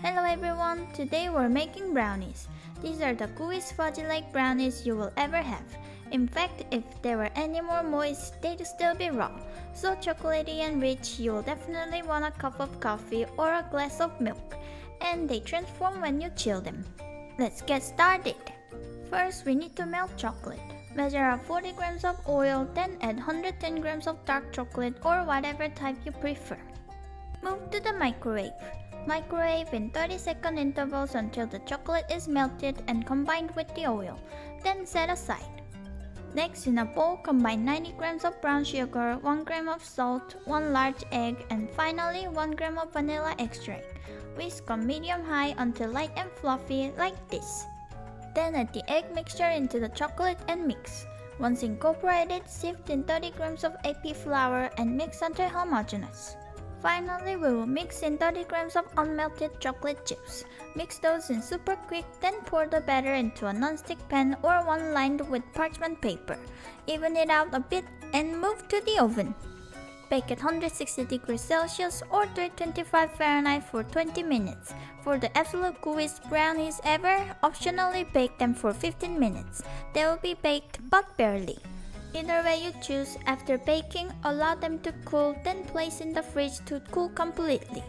Hello everyone, today we're making brownies. These are the gooeyest fudgy like brownies you will ever have. In fact, if they were any more moist, they'd still be raw. So chocolatey and rich, you will definitely want a cup of coffee or a glass of milk. And they transform when you chill them. Let's get started. First, we need to melt chocolate. Measure out 40 grams of oil, then add 110 grams of dark chocolate or whatever type you prefer. Move to the microwave. Microwave in 30 second intervals until the chocolate is melted and combined with the oil. Then set aside. Next, in a bowl, combine 90 grams of brown sugar, 1 gram of salt, 1 large egg, and finally 1 gram of vanilla extract. Whisk on medium high until light and fluffy like this. Then add the egg mixture into the chocolate and mix. Once incorporated, sift in 30 grams of AP flour and mix until homogeneous. Finally, we will mix in 30 grams of unmelted chocolate chips. Mix those in super quick, then pour the batter into a non-stick pan or one lined with parchment paper. Even it out a bit and move to the oven. Bake at 160 degrees Celsius or 325 Fahrenheit for 20 minutes. For the absolute gooeyest brownies ever, optionally bake them for 15 minutes. They will be baked but barely. Either way you choose, after baking, allow them to cool, then place in the fridge to cool completely.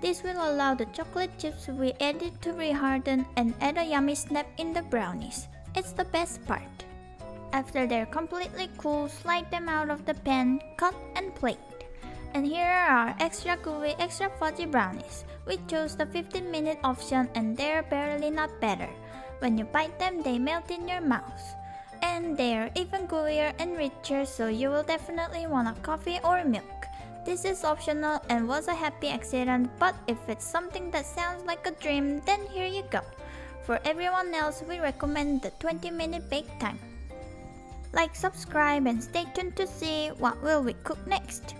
This will allow the chocolate chips we added to reharden and add a yummy snap in the brownies. It's the best part. After they're completely cool, slide them out of the pan, cut and plate. And here are our extra gooey, extra fudgy brownies. We chose the 15 minute option and they're barely not better. When you bite them, they melt in your mouth and they're even gooier and richer so you will definitely want a coffee or milk. This is optional and was a happy accident but if it's something that sounds like a dream then here you go. For everyone else we recommend the 20 minute bake time. Like, subscribe and stay tuned to see what will we cook next.